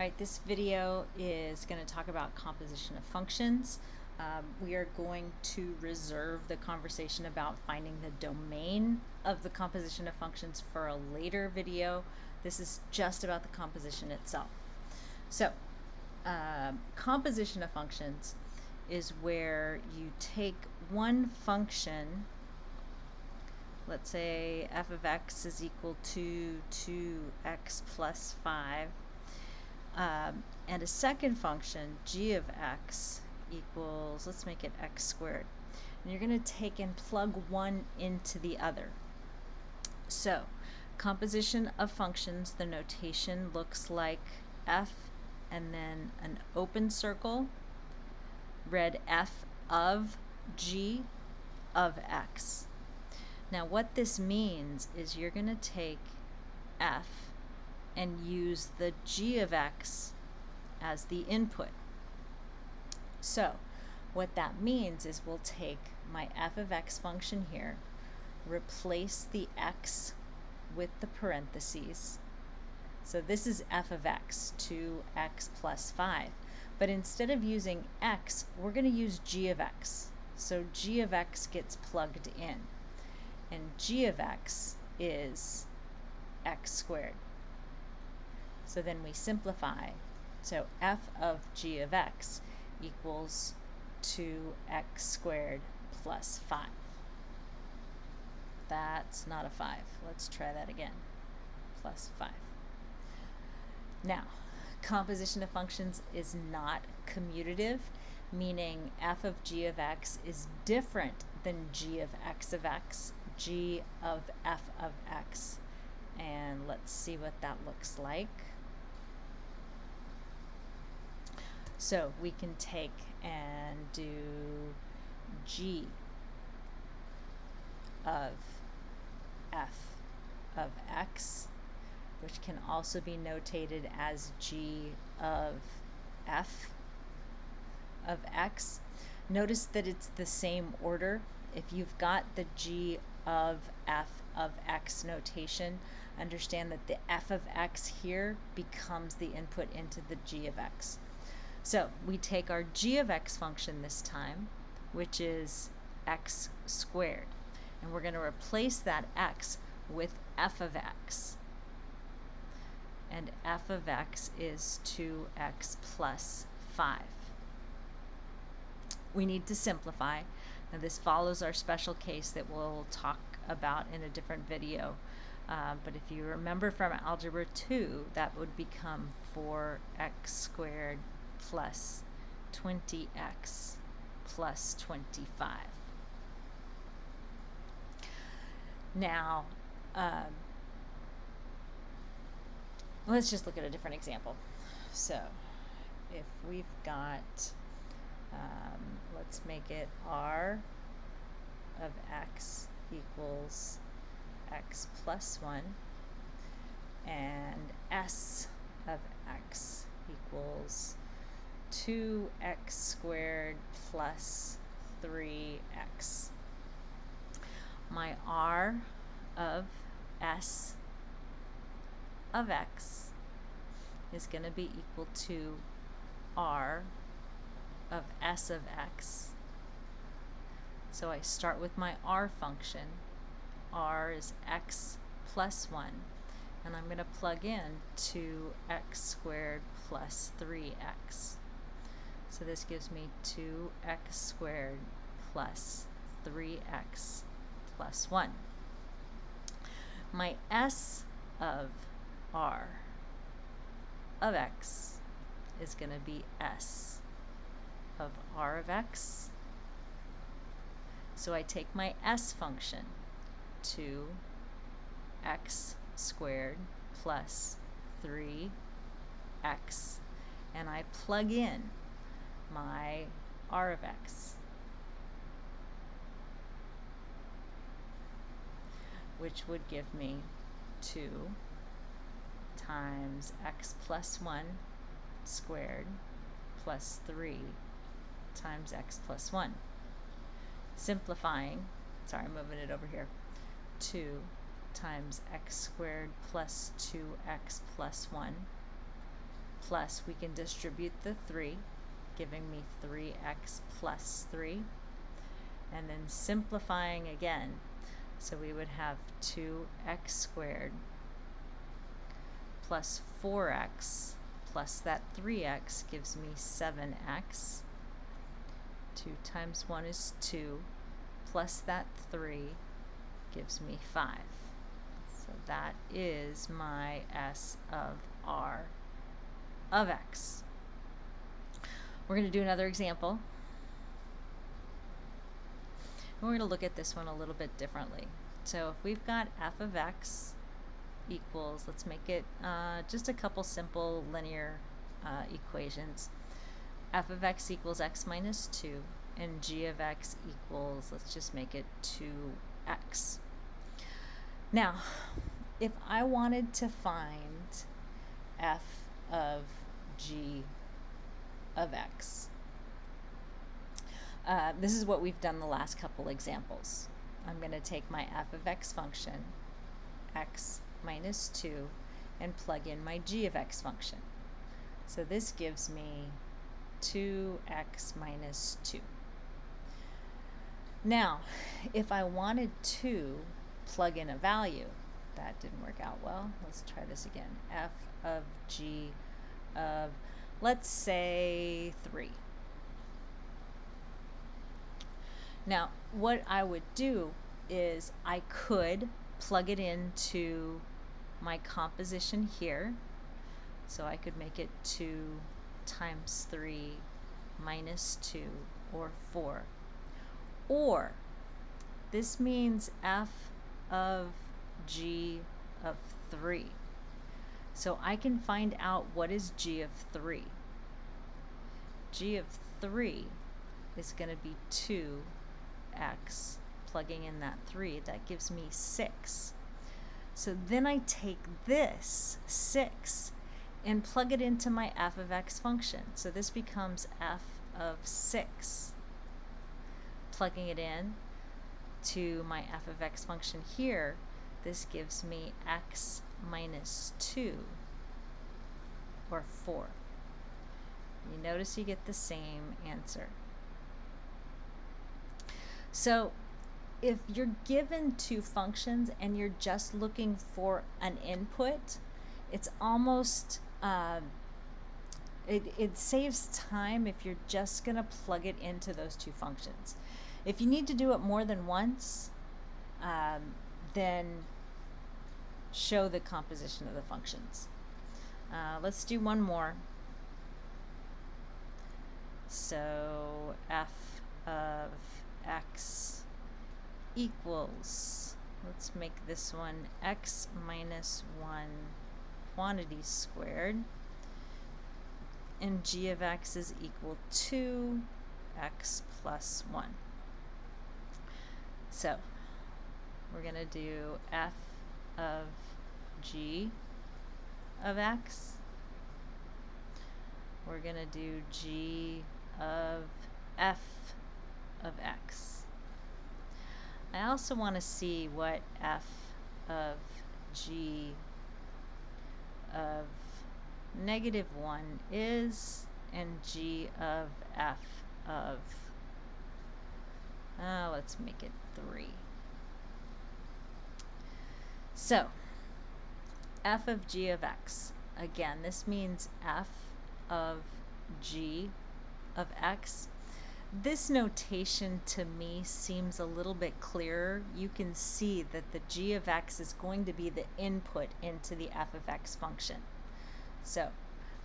Alright, this video is going to talk about composition of functions. Um, we are going to reserve the conversation about finding the domain of the composition of functions for a later video. This is just about the composition itself. So, um, composition of functions is where you take one function, let's say f of x is equal to 2x plus 5, um, and a second function, g of x, equals, let's make it x squared. And you're going to take and plug one into the other. So, composition of functions, the notation looks like f and then an open circle, read f of g of x. Now what this means is you're going to take f and use the g of x as the input. So what that means is we'll take my f of x function here, replace the x with the parentheses. So this is f of x, 2x plus 5. But instead of using x, we're going to use g of x. So g of x gets plugged in. And g of x is x squared. So then we simplify. So f of g of x equals 2x squared plus 5. That's not a 5. Let's try that again. Plus 5. Now, composition of functions is not commutative, meaning f of g of x is different than g of x of x, g of f of x. And let's see what that looks like. So we can take and do g of f of x, which can also be notated as g of f of x. Notice that it's the same order. If you've got the g of f of x notation, understand that the f of x here becomes the input into the g of x. So we take our g of x function this time, which is x squared. And we're going to replace that x with f of x. And f of x is 2x plus 5. We need to simplify. Now this follows our special case that we'll talk about in a different video. Uh, but if you remember from Algebra 2, that would become 4x squared plus 20x plus 25. Now, um, let's just look at a different example. So, if we've got, um, let's make it r of x equals x plus 1 and s of x equals 2x squared plus 3x. My r of s of x is going to be equal to r of s of x. So I start with my r function. r is x plus 1 and I'm going to plug in 2x squared plus 3x. So this gives me 2x squared plus 3x plus 1. My s of r of x is going to be s of r of x. So I take my s function, 2x squared plus 3x, and I plug in my r of x, which would give me 2 times x plus 1 squared plus 3 times x plus 1. Simplifying, sorry, I'm moving it over here, 2 times x squared plus 2x plus 1 plus we can distribute the 3, giving me 3x plus 3. And then simplifying again, so we would have 2x squared plus 4x plus that 3x gives me 7x. 2 times 1 is 2 plus that 3 gives me 5. So that is my S of R of X. We're going to do another example. We're going to look at this one a little bit differently. So if we've got f of x equals, let's make it uh, just a couple simple linear uh, equations. f of x equals x minus 2 and g of x equals, let's just make it 2x. Now, if I wanted to find f of g of x, uh, this is what we've done the last couple examples. I'm going to take my f of x function, x minus 2, and plug in my g of x function. So this gives me 2x minus 2. Now, if I wanted to plug in a value. That didn't work out well. Let's try this again. f of g of, let's say, 3. Now, what I would do is I could plug it into my composition here. So I could make it 2 times 3 minus 2 or 4. Or this means f of g of 3. So I can find out what is g of 3. g of 3 is going to be 2x, plugging in that 3. That gives me 6. So then I take this, 6, and plug it into my f of x function. So this becomes f of 6. Plugging it in, to my f of x function here, this gives me x minus 2, or 4. You notice you get the same answer. So if you're given two functions and you're just looking for an input, it's almost, uh, it, it saves time if you're just going to plug it into those two functions. If you need to do it more than once, um, then show the composition of the functions. Uh, let's do one more. So f of x equals, let's make this one x minus 1 quantity squared. And g of x is equal to x plus 1. So we're going to do f of g of x. We're going to do g of f of x. I also want to see what f of g of negative 1 is and g of f of uh, let's make it 3. So, f of g of x. Again, this means f of g of x. This notation to me seems a little bit clearer. You can see that the g of x is going to be the input into the f of x function. So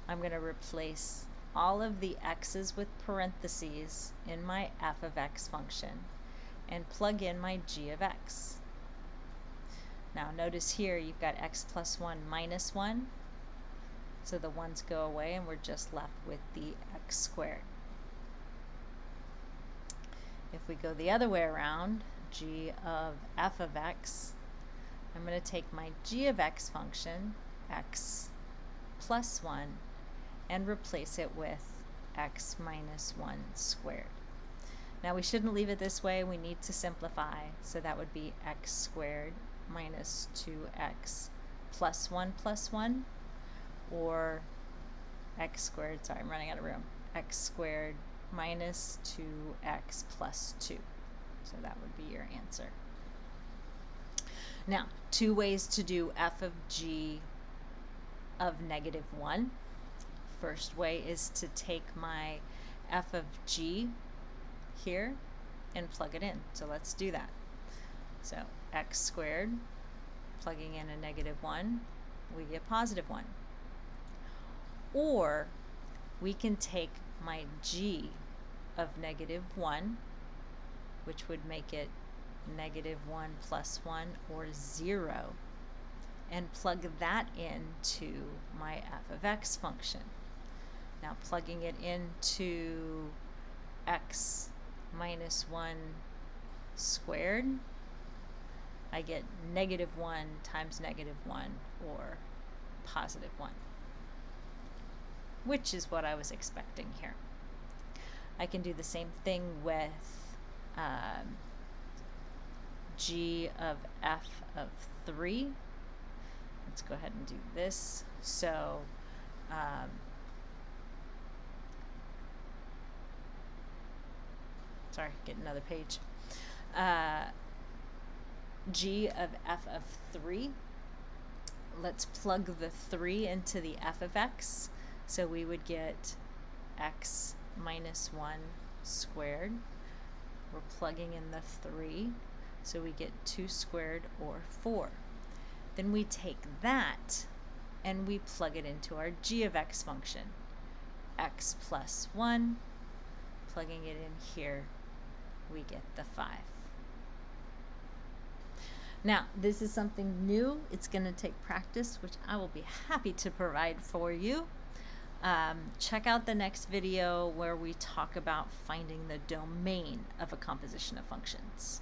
I'm going to replace all of the x's with parentheses in my f of x function and plug in my g of x. Now notice here you've got x plus 1 minus 1, so the 1's go away and we're just left with the x squared. If we go the other way around, g of f of x, I'm going to take my g of x function, x plus 1, and replace it with x minus 1 squared. Now we shouldn't leave it this way, we need to simplify, so that would be x squared minus 2x plus 1 plus 1, or x squared, sorry, I'm running out of room, x squared minus 2x plus 2. So that would be your answer. Now, two ways to do f of g of negative 1. First way is to take my f of g here and plug it in. So let's do that. So x squared, plugging in a negative 1, we get positive 1. Or we can take my g of negative 1, which would make it negative 1 plus 1 or 0 and plug that into my f of x function. Now plugging it into x minus 1 squared, I get negative 1 times negative 1 or positive 1, which is what I was expecting here. I can do the same thing with um, g of f of 3. Let's go ahead and do this. So um, sorry, get another page. Uh, g of f of 3. Let's plug the 3 into the f of x. So we would get x minus 1 squared. We're plugging in the 3, so we get 2 squared or 4. Then we take that and we plug it into our g of x function. x plus 1, plugging it in here, we get the 5. Now, this is something new. It's going to take practice, which I will be happy to provide for you. Um, check out the next video where we talk about finding the domain of a composition of functions.